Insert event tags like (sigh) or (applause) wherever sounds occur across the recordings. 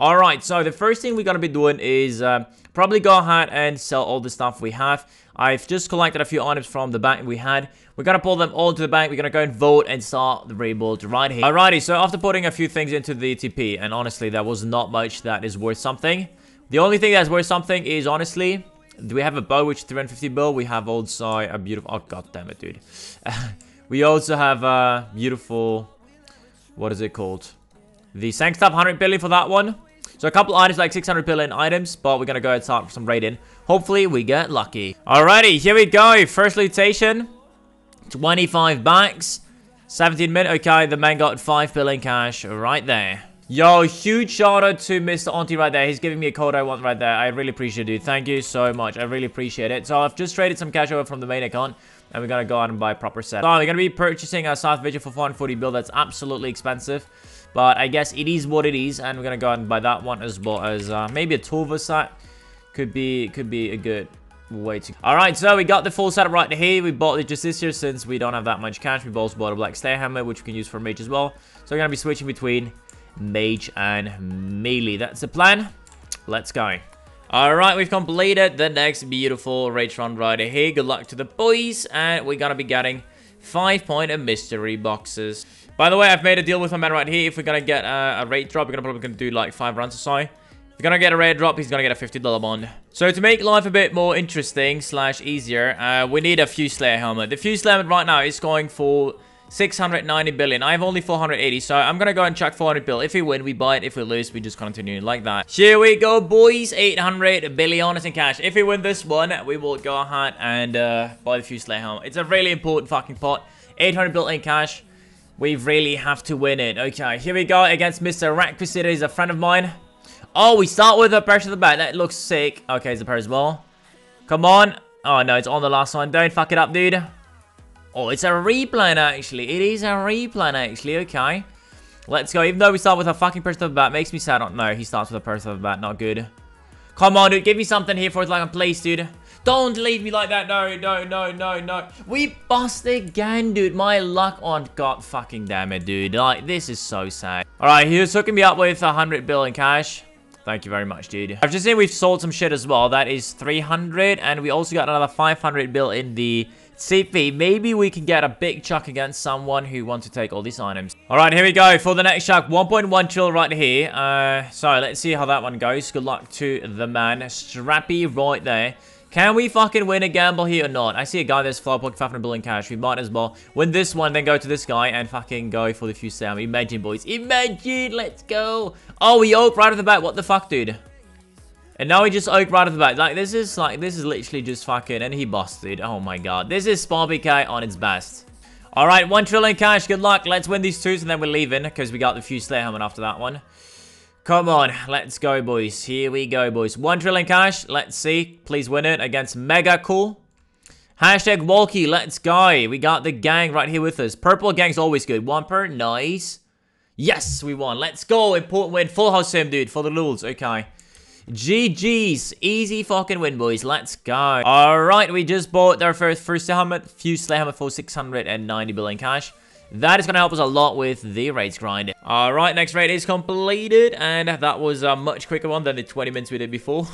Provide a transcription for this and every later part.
Alright, so the first thing we're going to be doing is uh, probably go ahead and sell all the stuff we have. I've just collected a few items from the bank we had. We're going to pull them all to the bank. We're going to go and vote and start the rebuild right here. Alrighty, so after putting a few things into the TP, and honestly, there was not much that is worth something. The only thing that's worth something is, honestly, do we have a bow which 350 bill? We have also a beautiful... Oh, god damn it, dude. (laughs) we also have a beautiful... What is it called? The Sanctap 100 billion for that one. So a couple items like 600 billion items, but we're gonna go and start some raiding. Hopefully we get lucky. Alrighty, here we go. First lootation. 25 backs. 17 minutes. Okay, the man got 5 billion cash right there. Yo, huge shout out to Mr. Auntie right there. He's giving me a code I want right there. I really appreciate it, dude. Thank you so much. I really appreciate it. So I've just traded some cash over from the main account. And we're gonna go out and buy a proper set. So we're gonna be purchasing a South Vigil for 440 bill. That's absolutely expensive. But I guess it is what it is, and we're gonna go ahead and buy that one as well as uh, maybe a Torva set. Could be could be a good way to. All right, so we got the full setup right here. We bought it just this year since we don't have that much cash. We both bought a Black Slayer Hammer, which we can use for mage as well. So we're gonna be switching between mage and melee. That's the plan. Let's go. Alright, we've completed the next beautiful raid run right here. Good luck to the boys. And we're gonna be getting 5 point of mystery boxes. By the way, I've made a deal with my man right here. If we're gonna get uh, a rate drop, we're gonna probably gonna do like five runs or so. If we're gonna get a rate drop, he's gonna get a $50 bond. So to make life a bit more interesting slash easier, uh, we need a Fuse Slayer helmet. The Fuse Slayer helmet right now is going for 690 billion. I have only 480, so I'm gonna go and chuck 400 bill. If we win, we buy it. If we lose, we just continue like that. Here we go, boys. 800 billion in cash. If we win this one, we will go ahead and uh, buy the Fuse Slayer helmet. It's a really important fucking pot. 800 bill in cash. We really have to win it. Okay, here we go against Mr. Rakvisita. He's a friend of mine. Oh, we start with a pressure to the back. That looks sick. Okay, it's a pair as well. Come on. Oh, no, it's on the last one. Don't fuck it up, dude. Oh, it's a replay actually. It is a replay actually. Okay. Let's go. Even though we start with a fucking person to the bat, makes me sad. Oh, no, he starts with a person to the bat. Not good. Come on, dude. Give me something here for it, like a place, dude. Don't leave me like that. No, no, no, no, no. We bust again, dude. My luck on God fucking damn it, dude. Like, this is so sad. All right, he was hooking me up with 100 bill in cash. Thank you very much, dude. I've just seen we've sold some shit as well. That is 300. And we also got another 500 bill in the CP. Maybe we can get a big chuck against someone who wants to take all these items. All right, here we go for the next chuck. 1.1 chill right here. Uh, so let's see how that one goes. Good luck to the man. Strappy right there. Can we fucking win a gamble here or not? I see a guy that's 500 billion cash. We might as well win this one, then go to this guy and fucking go for the few Sam. Imagine, boys. Imagine. Let's go. Oh, we oak right off the bat. What the fuck, dude? And now he just oak right off the bat. Like, this is like, this is literally just fucking, and he busted. Oh my god. This is SpawnPK on its best. Alright, 1 trillion cash. Good luck. Let's win these twos and then we're leaving because we got the few Slayer helmet after that one. Come on, let's go, boys. Here we go, boys. One trillion cash. Let's see. Please win it against Mega Cool. Hashtag Walkie, let's go. We got the gang right here with us. Purple gang's always good. One per, nice. Yes, we won. Let's go. Important win. Full house sim, dude, for the lulz. Okay. GG's. Easy fucking win, boys. Let's go. Alright, we just bought our first first helmet. Fuse Slayer helmet for 690 billion cash. That is going to help us a lot with the raids grind. Alright, next raid is completed, and that was a much quicker one than the 20 minutes we did before.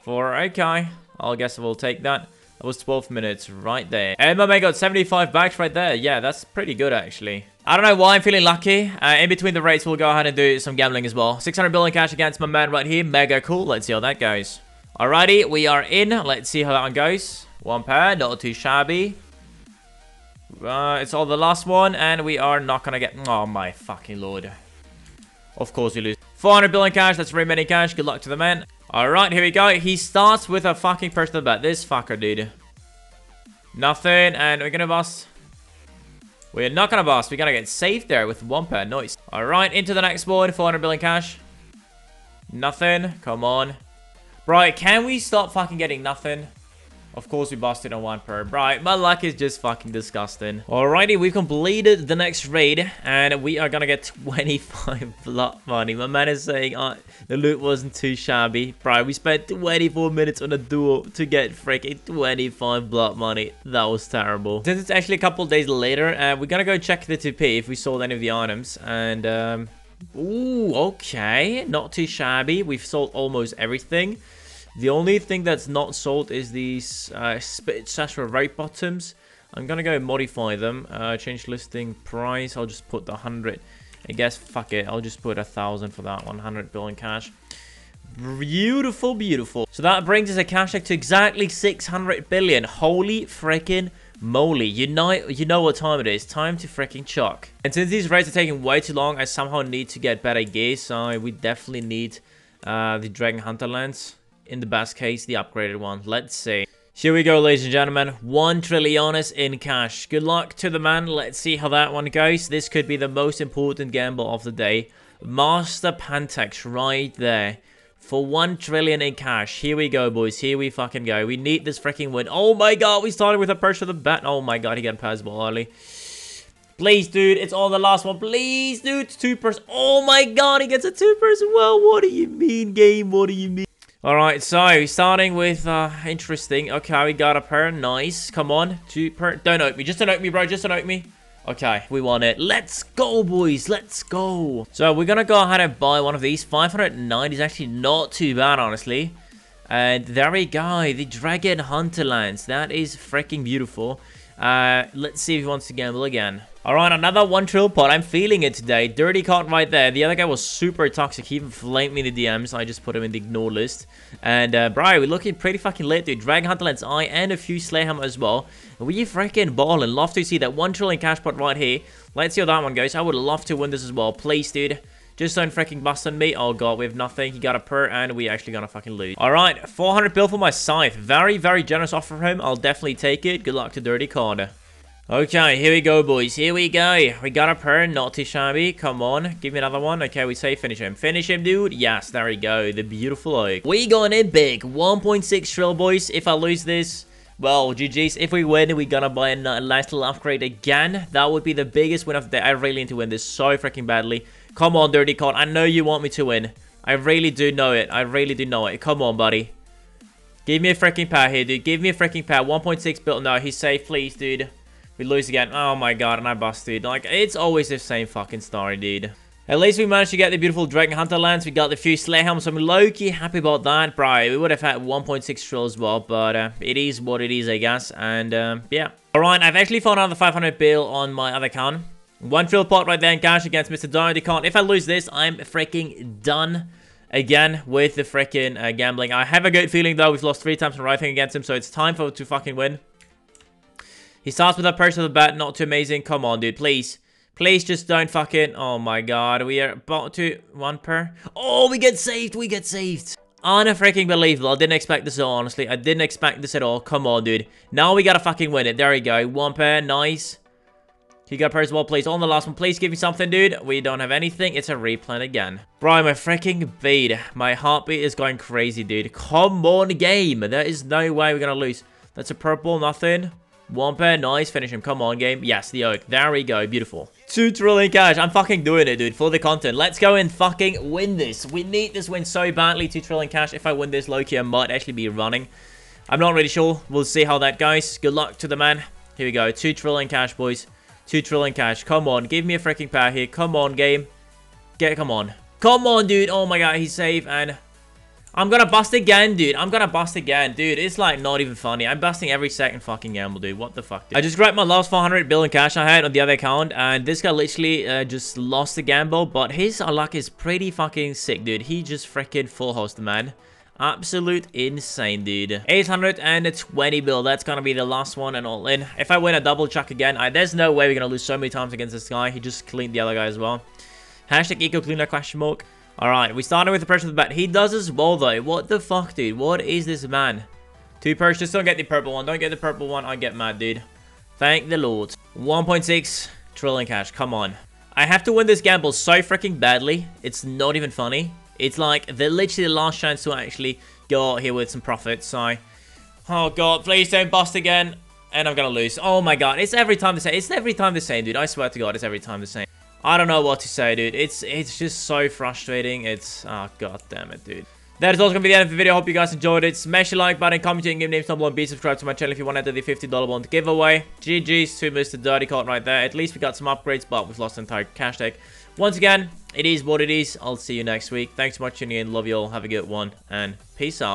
For, okay, I'll guess we'll take that. That was 12 minutes right there. Man got 75 backs right there. Yeah, that's pretty good, actually. I don't know why I'm feeling lucky. Uh, in between the rates, we'll go ahead and do some gambling as well. 600 billion cash against my man right here. Mega cool. Let's see how that goes. Alrighty, we are in. Let's see how that one goes. One pair, not too shabby. Uh, it's all the last one, and we are not gonna get... Oh, my fucking lord. Of course we lose. 400 billion cash, that's very many cash. Good luck to the man. Alright, here we go. He starts with a fucking personal bet. This fucker, dude. Nothing, and we're gonna bust. We're not gonna bust. We're gonna get safe there with one pair. Nice. Alright, into the next board. 400 billion cash. Nothing. Come on. Right, can we stop fucking getting nothing? Of course, we busted on one per. Right, my luck is just fucking disgusting. Alrighty, we've completed the next raid, and we are gonna get (laughs) 25 blood money. My man is saying uh, the loot wasn't too shabby. Right, we spent 24 minutes on a duel to get freaking 25 blood money. That was terrible. Since it's actually a couple days later, uh, we're gonna go check the TP if we sold any of the items, and um, Ooh, okay. Not too shabby. We've sold almost everything. The only thing that's not sold is these uh, spit Sasha right bottoms. I'm gonna go modify them. Uh, change listing price. I'll just put the 100. I guess, fuck it. I'll just put a 1,000 for that 100 billion cash. Beautiful, beautiful. So that brings us a cash check to exactly 600 billion. Holy freaking moly. You know, you know what time it is. Time to freaking chuck. And since these raids are taking way too long, I somehow need to get better gear. So we definitely need uh, the Dragon Hunter lance. In the best case, the upgraded one. Let's see. Here we go, ladies and gentlemen. One trillionis in cash. Good luck to the man. Let's see how that one goes. This could be the most important gamble of the day. Master Pantex right there for 1 trillion in cash. Here we go, boys. Here we fucking go. We need this freaking win. Oh my god, we started with a purse for the bat. Oh my god, he got pass ball early. Please, dude, it's on the last one. Please, dude, two purse. Oh my god, he gets a two purse. Well, what do you mean, game? What do you mean? All right, so starting with uh, interesting. Okay, we got a pair. Nice. Come on, two per. Don't open me. Just don't open me, bro. Just don't open me. Okay, we won it. Let's go, boys. Let's go. So we're going to go ahead and buy one of these. 590 is actually not too bad, honestly. And there we go. The Dragon Hunter Lance. That is freaking beautiful. Uh, let's see if he wants to gamble again. All right, another one trill pot. I'm feeling it today. Dirty card right there. The other guy was super toxic. He even flamed me in the DMs. I just put him in the ignore list. And, uh, bro, we're looking pretty fucking lit, dude. Dragon Hunter Lance Eye and a few Slayhammer as well. We freaking balling. Love to see that one trillion cash pot right here. Let's see how that one goes. I would love to win this as well. Please, dude. Just don't freaking bust on me. Oh god, we have nothing. He got a per and we actually gonna fucking lose. Alright, 400 bill for my scythe. Very, very generous offer from him. I'll definitely take it. Good luck to Dirty Card. Okay, here we go, boys. Here we go. We got a per, not too shabby. Come on, give me another one. Okay, we say finish him. Finish him, dude. Yes, there we go. The beautiful oak. We going in big. 1.6 trill, boys. If I lose this, well, GG's. If we win, we gonna buy a nice little upgrade again. That would be the biggest win of the day. I really need to win this so freaking badly. Come on, Dirty Card. I know you want me to win. I really do know it. I really do know it. Come on, buddy. Give me a freaking power here, dude. Give me a freaking power. 1.6 built. No, he's safe, please, dude. We lose again. Oh my god, and I busted. Like, it's always the same fucking story, dude. At least we managed to get the beautiful Dragon Hunter lance. We got the few Slay Helms, I'm low-key happy about that. Bro, we would have had 1.6 trill as well, but uh, it is what it is, I guess. And, um, yeah. Alright, I've actually found another 500 bill on my other account. One trill pot right there in cash against Mr. Dynamite Account. If I lose this, I'm freaking done again with the freaking uh, gambling. I have a good feeling, though. We've lost three times from thing against him, so it's time for to fucking win. He starts with a purse of the bat, not too amazing. Come on, dude, please. Please just don't fucking... Oh my god, we are about to... One per... Oh, we get saved, we get saved. Unfreaking believable. I didn't expect this at all, honestly. I didn't expect this at all. Come on, dude. Now we gotta fucking win it. There we go. One pair. Nice. He got as well, please. On the last one, please give me something, dude. We don't have anything. It's a replan again. Bro, my freaking beat. My heartbeat is going crazy, dude. Come on, game. There is no way we're gonna lose. That's a purple. Nothing. One pair, nice, finish him. Come on, game. Yes, the oak. There we go, beautiful. Two trillion cash. I'm fucking doing it, dude, for the content. Let's go and fucking win this. We need this win so badly. Two trillion cash. If I win this, Loki, I might actually be running. I'm not really sure. We'll see how that goes. Good luck to the man. Here we go. Two trillion cash, boys. Two trillion cash. Come on, give me a freaking power here. Come on, game. Get, come on. Come on, dude. Oh my god, he's safe and I'm gonna bust again, dude. I'm gonna bust again. Dude, it's like not even funny. I'm busting every second fucking gamble, dude. What the fuck, dude? I just grabbed my last 400 bill in cash I had on the other account, and this guy literally uh, just lost the gamble, but his luck is pretty fucking sick, dude. He just freaking full host, man. Absolute insane, dude. 820 bill. That's gonna be the last one and all in. If I win a double chuck again, I, there's no way we're gonna lose so many times against this guy. He just cleaned the other guy as well. Hashtag eco cleaner question mark. Alright, we started with the pressure of the bat. He does as well, though. What the fuck, dude? What is this man? Two purse. Just don't get the purple one. Don't get the purple one. I get mad, dude. Thank the Lord. 1.6 trillion cash. Come on. I have to win this gamble so freaking badly. It's not even funny. It's like the literally the last chance to actually go out here with some profit. So, oh god, please don't bust again. And I'm gonna lose. Oh my god, it's every time the same. It's every time the same, dude. I swear to god, it's every time the same. I don't know what to say, dude. It's it's just so frustrating. It's... Oh, god damn it, dude. That is also going to be the end of the video. Hope you guys enjoyed it. Smash the like button, comment, and give names down below, and be subscribed to my channel if you want to enter the $50 bond giveaway. GG's to Mr. Dirty Card right there. At least we got some upgrades, but we've lost the entire cash deck. Once again, it is what it is. I'll see you next week. Thanks so much for tuning in. Love you all. Have a good one. And peace out.